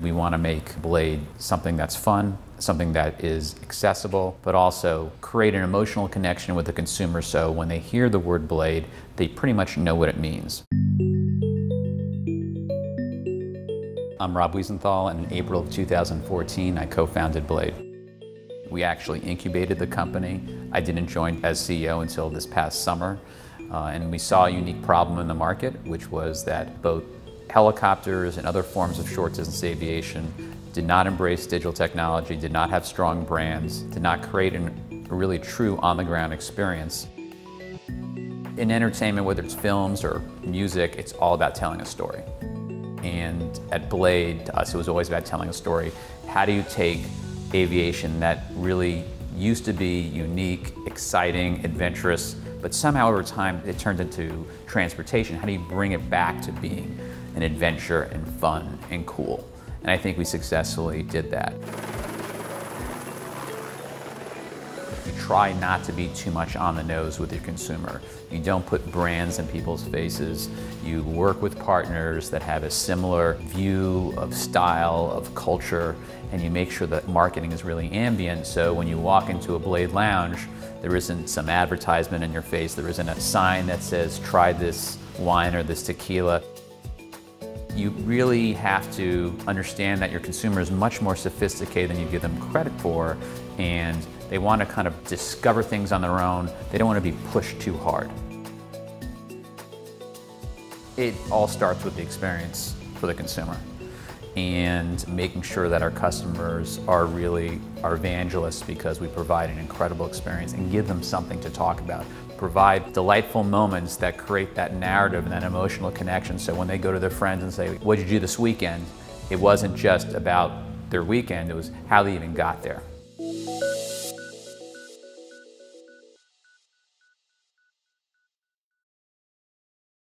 We want to make Blade something that's fun, something that is accessible, but also create an emotional connection with the consumer so when they hear the word Blade, they pretty much know what it means. I'm Rob Wiesenthal, and in April of 2014, I co-founded Blade. We actually incubated the company. I didn't join as CEO until this past summer, uh, and we saw a unique problem in the market, which was that both helicopters and other forms of short distance aviation did not embrace digital technology, did not have strong brands, did not create an, a really true on-the-ground experience. In entertainment, whether it's films or music, it's all about telling a story. And at Blade, to us, it was always about telling a story. How do you take aviation that really used to be unique, exciting, adventurous, but somehow over time it turned into transportation. How do you bring it back to being an adventure and fun and cool? And I think we successfully did that. You try not to be too much on the nose with your consumer. You don't put brands in people's faces. You work with partners that have a similar view of style, of culture, and you make sure that marketing is really ambient so when you walk into a Blade Lounge, there isn't some advertisement in your face, there isn't a sign that says try this wine or this tequila. You really have to understand that your consumer is much more sophisticated than you give them credit for and they want to kind of discover things on their own. They don't want to be pushed too hard. It all starts with the experience for the consumer and making sure that our customers are really our evangelists because we provide an incredible experience and give them something to talk about. Provide delightful moments that create that narrative and that emotional connection so when they go to their friends and say, what did you do this weekend? It wasn't just about their weekend, it was how they even got there.